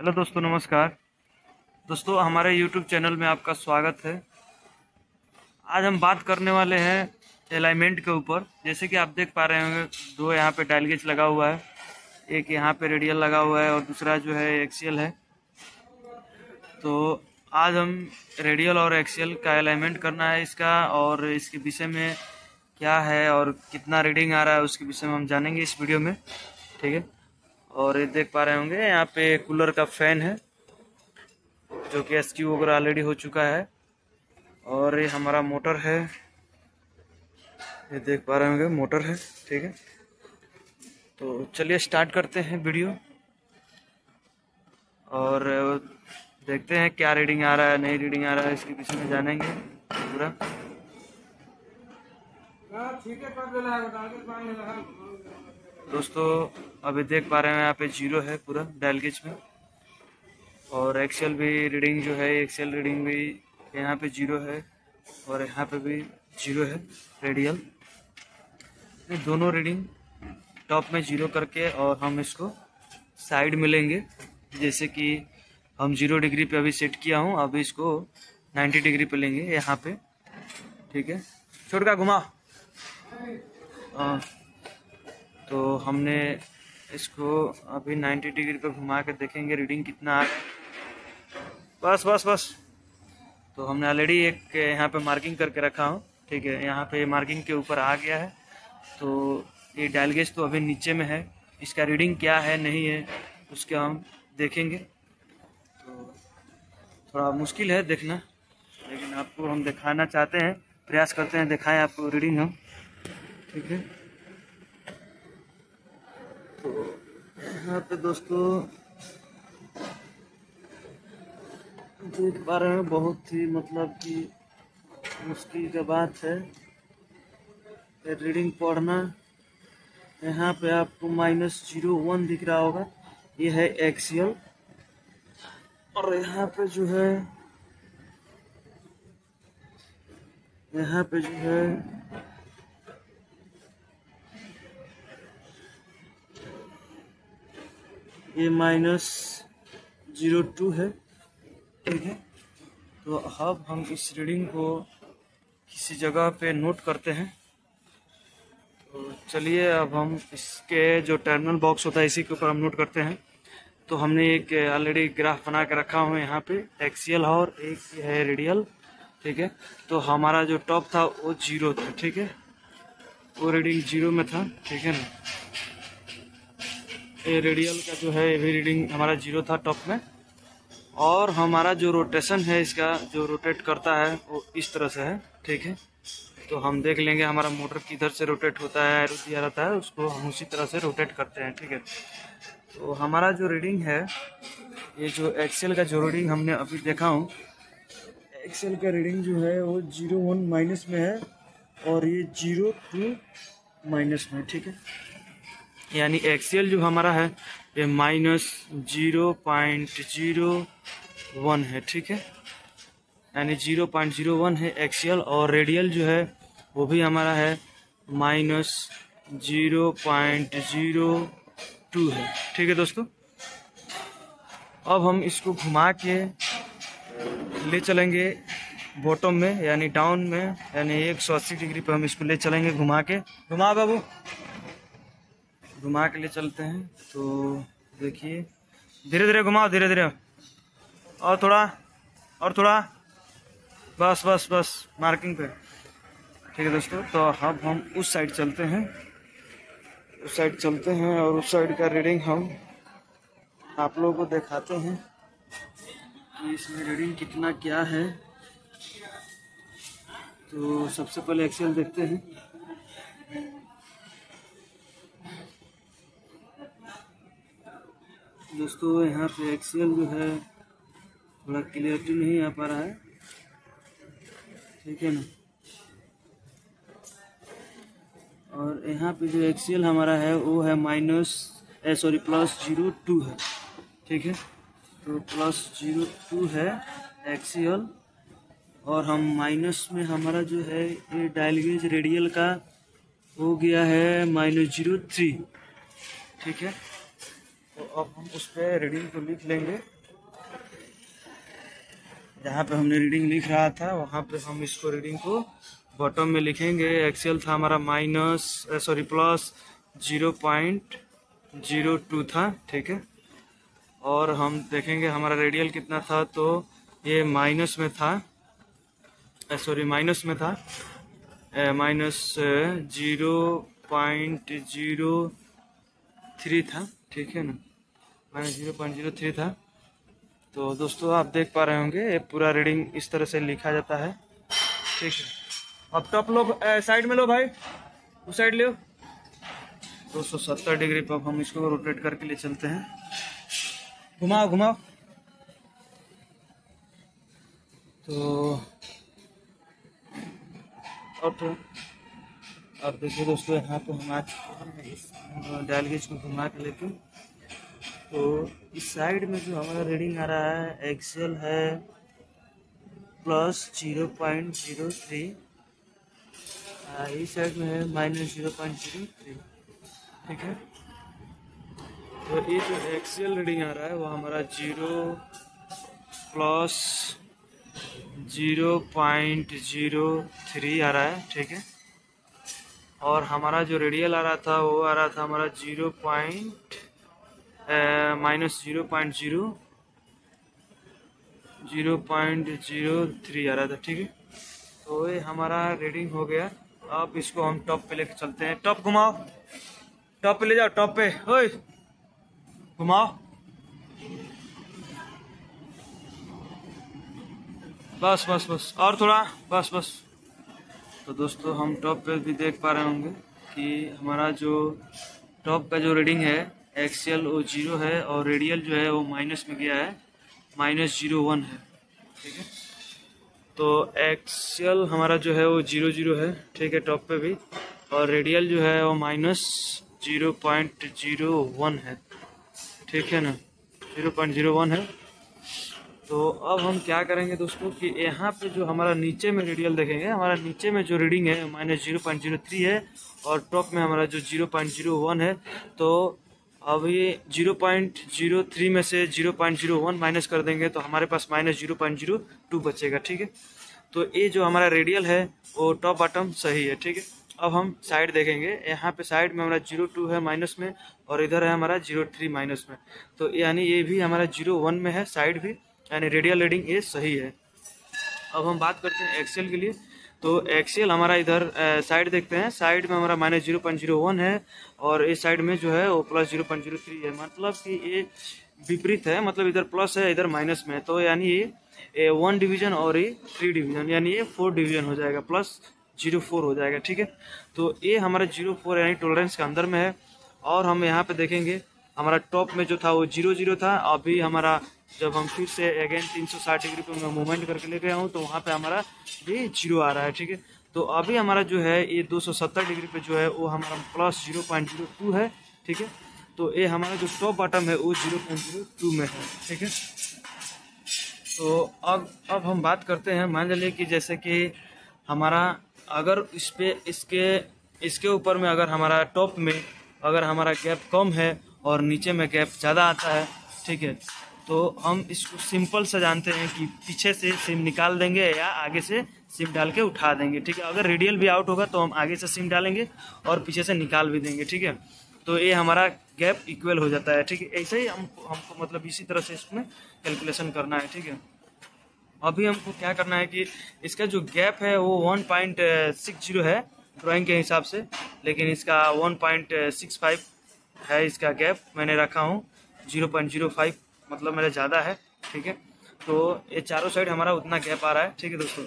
Hello दोस्तों, नमस्कार। दोस्तों, हमारे यूट्यूब चैनल में आपका स्वागत है। आज हम बात करने वाले हैं अलाइनमेंट के ऊपर। जैसे कि आप देख पा रहे होंगे, दो यहाँ पे डायल गेज लगा हुआ है। एक यहाँ पे रेडियल लगा हुआ है और दूसरा जो है एक्सियल है। तो आज हम रेडियल और एक्सियल का अलाइनमेंट करना है इसका और इसके विषय में क्या है और कितना रीडिंग आ रहा है उसके विषय में हम जानेंगे इस वीडियो में। ठीक है? और ये देख पा रहे होंगे, यहाँ पे कूलर का फ़ैन है, जो कि एस वगैरह ऑलरेडी हो चुका है। और ये हमारा मोटर है, ये देख पा रहे होंगे, मोटर है, ठीक है। तो चलिए स्टार्ट करते हैं वीडियो और देखते हैं क्या रीडिंग आ रहा है, नहीं रीडिंग आ रहा है, इसके विषय में जानेंगे, पूरा। दोस्तों, अभी देख पा रहे हैं यहाँ पे ज़ीरो है पूरा डायल गेज में। और एक्सेल भी रीडिंग जो है एक्सेल रीडिंग भी यहाँ पे ज़ीरो है और यहाँ पे भी ज़ीरो है रेडियल दोनों रीडिंग टॉप में ज़ीरो करके और हम इसको साइड में लेंगे जैसे कि हम ज़ीरो डिग्री पे अभी सेट किया हूँ, अभी इसको नाइन्टी डिग्री पे लेंगे यहाँ पे। ठीक है? छोड़ का घुमा। हाँ। तो हमने इसको अभी 90 डिग्री पर घुमा के देखेंगे रीडिंग कितना आ बस बस बस। तो हमने ऑलरेडी एक यहाँ पे मार्किंग करके रखा हूँ, ठीक है? यहाँ पे मार्किंग के ऊपर आ गया है। तो ये डायल गेज तो अभी नीचे में है। इसका रीडिंग क्या है, नहीं है, उसके हम देखेंगे। तो थोड़ा मुश्किल है देखना, लेकिन आपको हम दिखाना चाहते हैं, प्रयास करते हैं, दिखाएँ आपको रीडिंग हम, ठीक है? यहाँ पे दोस्तों, देख पा रहे हैं, बहुत ही मतलब कि मुश्किल का बात है। रीडिंग पढ़ना, यहाँ पे आपको माइनस ज़ीरो वन दिख रहा होगा। ये है एक्सियल और यहाँ पे जो है, यहाँ पे जो है ये माइनस ज़ीरो टू है। ठीक है। तो अब हम इस रीडिंग को किसी जगह पे नोट करते हैं। तो चलिए अब हम इसके जो टर्मिनल बॉक्स होता है, इसी के ऊपर हम नोट करते हैं। तो हमने एक ऑलरेडी ग्राफ बना के रखा हुआ है यहाँ पे। एक्सियल और एक है रेडियल ठीक है। तो हमारा जो टॉप था, वो ज़ीरो था। ठीक है। वो रीडिंग ज़ीरो में था। ठीक है ना। ये रेडियल का जो है, ये भी रीडिंग हमारा ज़ीरो था टॉप में। और हमारा जो रोटेशन है, इसका जो रोटेट करता है, वो इस तरह से है, ठीक है? तो हम देख लेंगे, हमारा मोटर किधर से रोटेट होता है एरो दिया रहता है, उसको हम उसी तरह से रोटेट करते हैं, ठीक है? तो हमारा जो रीडिंग है, ये जो एक्सेल का जो रीडिंग हमने अभी देखा हूँ एक्सेल का रीडिंग जो है, वो ज़ीरो वन माइनस में है, और ये ज़ीरो टू माइनस में ठीक है? यानी एक्सियल जो हमारा है, ये minus zero point zero one है, ठीक है? यानी ज़ीरो पॉइंट ज़ीरो वन है एक्सियल और रेडियल जो है, वो भी हमारा है minus zero point zero two है, ठीक है दोस्तों? अब हम इसको घुमा के ले चलेंगे बॉटम में, यानी डाउन में, यानी एक सौ अस्सी डिग्री पर हम इसको ले चलेंगे घुमा के। घुमा बाबू। घुमा के लिए चलते हैं। तो देखिए धीरे धीरे घुमाओ धीरे धीरे और थोड़ा और थोड़ा। बस बस बस मार्किंग पे। ठीक है दोस्तों तो अब हम उस साइड चलते हैं। उस साइड चलते हैं और उस साइड का रीडिंग हम आप लोगों को दिखाते हैं कि इसमें रीडिंग कितना क्या है। तो सबसे पहले एक्सेल देखते हैं। दोस्तों, यहाँ पे एक्सेल जो है, थोड़ा क्लियरिटी नहीं आ पा रहा है। ठीक है ना? और यहाँ पे जो एक्सेल हमारा है, वो है minus sorry plus zero two है। ठीक है? तो प्लस ज़ीरो टू है एक्सेल और हम माइनस में हमारा जो है, ये डायल गेज रेडियल का हो गया है माइनस ज़ीरो थ्री ठीक है? अब हम उस पर रीडिंग को लिख लेंगे। जहाँ पे हमने रीडिंग लिख रहा था, वहाँ पे हम इसको रीडिंग को बॉटम में लिखेंगे। एक्सेल था हमारा minus sorry plus zero point zero two था, ठीक है? और हम देखेंगे हमारा रेडियल कितना था तो ये माइनस में था। सॉरी माइनस में था। Minus zero point zero three था, ठीक है ना? Minus zero point zero three था। तो दोस्तों, आप देख पा रहे होंगे, ये पूरा रीडिंग इस तरह से लिखा जाता है। ठीक है। अब टॉप लो साइड में लो भाई। उस साइड लो दो सौ सत्तर डिग्री पर हम इसको रोटेट करके ले चलते हैं। घुमाओ घुमाओ। तो अब तो अब देखिए दोस्तों, यहाँ पे हम आ चुके इस डायल गेज को घुमा के लेके तो इस साइड में जो हमारा रीडिंग आ रहा है एक्सेल है plus zero point zero three इस साइड में है minus zero point zero three ठीक है? तो ये जो एक्सेल रीडिंग आ रहा है, वो हमारा zero plus zero point zero three आ रहा है, ठीक है? और हमारा जो रेडियल आ रहा था, वो आ रहा था हमारा zero point minus zero point zero zero point zero three आ रहा था, ठीक है? तो ये हमारा रीडिंग हो गया। अब इसको हम टॉप पे लेके चलते हैं। टॉप घुमाओ। टॉप पे ले जाओ, टॉप पे। ओए! घुमाओ। बस बस बस। और थोड़ा, बस बस। तो दोस्तों, हम टॉप पे भी देख पा रहे होंगे कि हमारा जो टॉप का जो रीडिंग है एक्सियल वो ज़ीरो है और रेडियल जो है वो माइनस में गया है। माइनस ज़ीरो वन है। ठीक है? तो एक्सियल हमारा जो है वो ज़ीरो ज़ीरो है। ठीक है टॉप पे भी। और रेडियल जो है वो minus zero point zero one है। ठीक है ना? ज़ीरो पॉइंट ज़ीरो वन है। तो अब हम क्या करेंगे दोस्तों कि यहाँ पे जो हमारा नीचे में रेडियल देखेंगे, हमारा नीचे में जो रीडिंग है minus zero point zero three है और टॉप में हमारा जो ज़ीरो पॉइंट ज़ीरो वन है तो अब ये ज़ीरो पॉइंट ज़ीरो थ्री में से zero point zero one minus कर देंगे तो हमारे पास minus zero point zero two बचेगा ठीक है? तो ये जो हमारा रेडियल है, वो टॉप बॉटम सही है, ठीक है? अब हम साइड देखेंगे, यहाँ पे साइड में हमारा ज़ीरो टू है माइनस में और इधर है हमारा ज़ीरो थ्री माइनस में। तो यानी ये भी हमारा ज़ीरो वन में है, साइड भी, यानी रेडियल रीडिंग ये सही है। अब हम बात करते हैं एक्सेल के लिए। तो एक्सेल हमारा इधर साइड देखते हैं। साइड में हमारा minus zero point zero one है और इस साइड में जो है वो plus zero point zero three है। मतलब कि ये विपरीत है मतलब इधर प्लस है, इधर माइनस में। तो यानी ये वन डिवीज़न और ये थ्री डिवीज़न यानी ये फोर डिवीज़न हो जाएगा प्लस ज़ीरो फोर हो जाएगा, ठीक है? तो ये हमारा ज़ीरो फोर यानी टॉलरेंस के अंदर में है और हम यहाँ पे देखेंगे, हमारा टॉप में जो था वो ज़ीरो ज़ीरो था, अभी हमारा जब हम फिर से अगेन 360 डिग्री पे मैं मूवमेंट करके ले गया हूँ तो वहाँ पे हमारा ये ज़ीरो आ रहा है, ठीक है? तो अभी हमारा जो है, ये 270 डिग्री पे जो है, वो हमारा plus zero point zero two है, ठीक है? तो ये हमारा जो टॉप बॉटम है, वो ज़ीरो पॉइंट ज़ीरो टू में है, ठीक है? तो अब अब हम बात करते हैं, मान लीजिए कि जैसे कि हमारा, अगर इस पर इसके इसके ऊपर में अगर हमारा टॉप में अगर हमारा गैप कम है और नीचे में गैप ज़्यादा आता है, ठीक है? तो हम इसको सिंपल से जानते हैं कि पीछे से सिम निकाल देंगे या आगे से सिम डाल के उठा देंगे, ठीक है? अगर रेडियल भी आउट होगा तो हम आगे से सिम डालेंगे और पीछे से निकाल भी देंगे, ठीक है? तो ये हमारा गैप इक्वल हो जाता है, ठीक है? ऐसे ही हम, हमको मतलब इसी तरह से इसमें कैलकुलेशन करना है, ठीक है? अभी हमको क्या करना है कि इसका जो गैप है वो वन पॉइंट सिक्स ज़ीरो है ड्राइंग के हिसाब से, लेकिन इसका वन पॉइंट सिक्स फाइव है इसका गैप मैंने रखा हूँ ज़ीरो पॉइंट ज़ीरो फाइव मतलब मेरा ज़्यादा है, ठीक है? तो ये चारों साइड हमारा उतना गैप आ रहा है, ठीक है दोस्तों?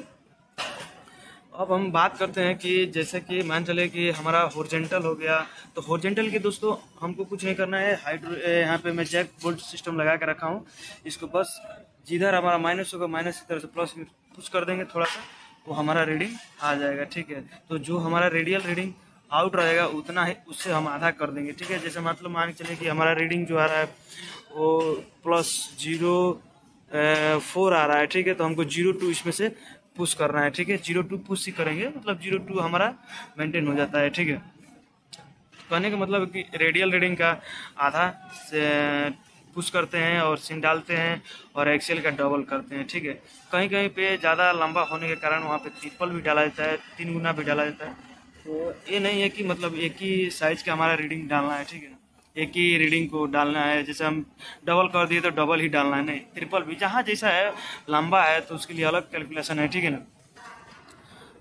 अब हम बात करते हैं कि जैसे कि मान चले कि हमारा होरजेंटल हो गया तो होरजेंटल के दोस्तों, हमको कुछ नहीं करना है। हाइड्रो यहाँ पे मैं जैक बोल्ट सिस्टम लगा के रखा हूँ। इसको बस जिधर हमारा माइनस होगा माइनस की तरह से प्लस कुछ कर देंगे थोड़ा सा, वो हमारा रीडिंग आ जाएगा, ठीक है? तो जो हमारा रेडियल रीडिंग आउट रहेगा, उतना ही उससे हम आधा कर देंगे, ठीक है? जैसे मतलब मान के चलिए कि हमारा रीडिंग जो आ रहा है, वो प्लस ज़ीरो फोर आ रहा है, ठीक है? तो हमको ज़ीरो टू इसमें से पुश करना है, ठीक है? ज़ीरो टू पुश ही करेंगे मतलब ज़ीरो टू हमारा मेंटेन हो जाता है, ठीक है? कहने का मतलब कि रेडियल रीडिंग का आधा पुश करते हैं और सिम डालते हैं और एक्सेल का डबल करते हैं, ठीक है? कहीं कहीं पे ज़्यादा लंबा होने के कारण वहाँ पे ट्रिपल भी डाला जाता है, तीन गुना भी डाला जाता है। तो ये नहीं है कि मतलब एक ही साइज़ का हमारा रीडिंग डालना है, ठीक है एक ही रीडिंग को डालना है, जैसे हम डबल कर दिए तो डबल ही डालना है, नहीं ट्रिपल भी, जहाँ जैसा है, लंबा है तो उसके लिए अलग कैलकुलेशन है, ठीक है ना?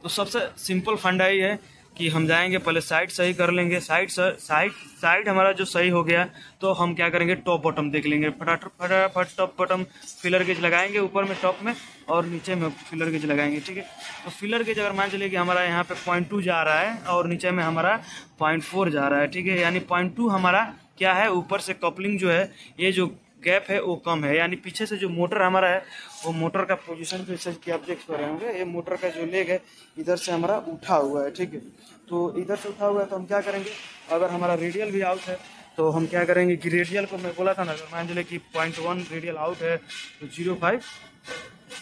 तो सबसे सिंपल फंडा ही है कि हम जाएँगे, पहले साइड सही कर लेंगे। साइड साइड साइड हमारा जो सही हो गया तो हम क्या करेंगे? टॉप बॉटम देख लेंगे। फटाफट फटाफट टॉप बॉटम फिलर गेज लगाएँगे, ऊपर में टॉप में, और नीचे में फिलर गेज लगाएँगे, ठीक है? तो फिलर गेज अगर मान चलिए कि हमारा यहाँ पे पॉइंट टू जा रहा है, और नीचे में हमारा पॉइंट फोर जा रहा है, ठीक है? यानी पॉइंट टू हमारा क्या है? ऊपर से कपलिंग जो है, ये जो गैप है, वो कम है। यानी पीछे से जो मोटर हमारा है, वो मोटर का पोजीशन जैसे कि आप देख पा रहे होंगे, ये मोटर का जो लेग है, इधर से हमारा उठा हुआ है, ठीक है? तो इधर से उठा हुआ है तो हम क्या करेंगे? अगर हमारा रेडियल भी आउट है तो हम क्या करेंगे कि रेडियल को मैं बोला था ना, अगर मान चले कि पॉइंट वन रेडियल आउट है तो ज़ीरो फाइव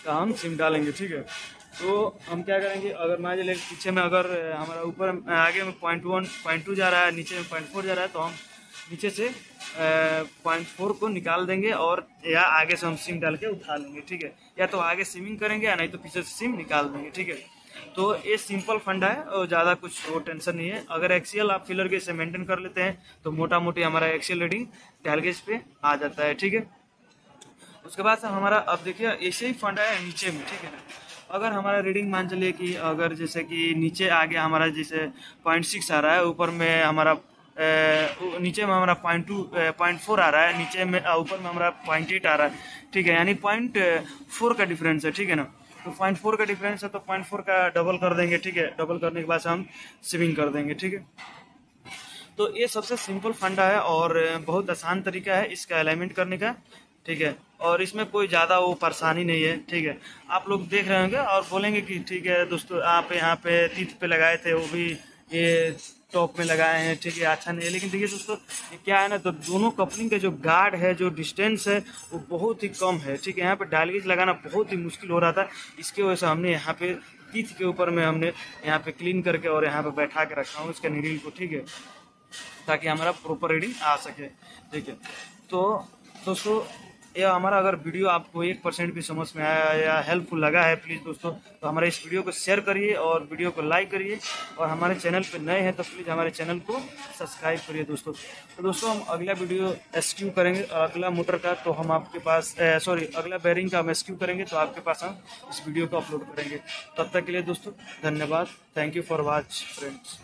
का हम सिम डालेंगे, ठीक है? तो हम क्या करेंगे, अगर मान चले पीछे में अगर हमारा ऊपर आगे में पॉइंट वन पॉइंट टू जा रहा है, नीचे में पॉइंट फोर जा रहा है तो हम नीचे से पॉइंट फोर को निकाल देंगे और या आगे से हम सिम डाल के उठा लेंगे, ठीक है? या तो आगे सिमिंग करेंगे या नहीं तो पीछे से सिम निकाल देंगे, ठीक है? तो ये सिंपल फंडा है और ज़्यादा कुछ वो टेंशन नहीं है। अगर एक्सीएल आप फिलर गेज से मेंटेन कर लेते हैं तो मोटा मोटी हमारा एक्सीएल रीडिंग टैलगेज पे आ जाता है, ठीक है? उसके बाद हमारा, अब देखिए ऐसे ही फंडा है नीचे में, ठीक है ना? अगर हमारा रीडिंग मान चलिए कि अगर जैसे कि नीचे आगे हमारा जैसे पॉइंट सिक्स आ रहा है, ऊपर में हमारा नीचे में हमारा पॉइंट टू पॉइंट फोर आ रहा है, नीचे में ऊपर में हमारा पॉइंट एट आ रहा है। ठीक है, यानी पॉइंट फोर का डिफरेंस है, ठीक है ना? तो पॉइंट फोर का डिफरेंस है तो पॉइंट फोर का डबल कर देंगे, ठीक है? डबल करने के बाद हम स्विंग कर देंगे, ठीक है? तो ये सबसे सिंपल फंडा है और बहुत आसान तरीका है इसका अलाइनमेंट करने का, ठीक है? और इसमें कोई ज़्यादा वो परेशानी नहीं है, ठीक है? आप लोग देख रहे होंगे और बोलेंगे कि, ठीक है, दोस्तों, आप यहाँ पे तीत पे लगाए थे, वो भी ये टॉप में लगाए हैं, ठीक है अच्छा नहीं है। लेकिन देखिए दोस्तों क्या है ना तो दोनों कपलिंग का जो गार्ड है, जो डिस्टेंस है, वो बहुत ही कम है, ठीक है। यहाँ पे डायलगेज लगाना बहुत ही मुश्किल हो रहा था। इसकी वजह से हमने यहाँ पे तीथ के ऊपर में हमने यहाँ पे क्लीन करके और यहाँ पे बैठा के रखा हूँ इसका नीडल को, ठीक है, ताकि हमारा प्रॉपर रीडिंग आ सके, ठीक है। तो दोस्तों या हमारा अगर वीडियो आपको एक परसेंट भी समझ में आया या हेल्पफुल लगा है प्लीज़ दोस्तों तो हमारे इस वीडियो को शेयर करिए और वीडियो को लाइक करिए। और हमारे चैनल पे नए हैं तो प्लीज़ हमारे चैनल को सब्सक्राइब करिए दोस्तों। तो दोस्तों, हम अगला वीडियो एसक्यू करेंगे, अगला मोटर का तो हम आपके पास सॉरी अगला बैरिंग का हम एसक्यू करेंगे तो आपके पास हम इस वीडियो को अपलोड करेंगे। तब तक के लिए दोस्तों, धन्यवाद। Thank you for watch friends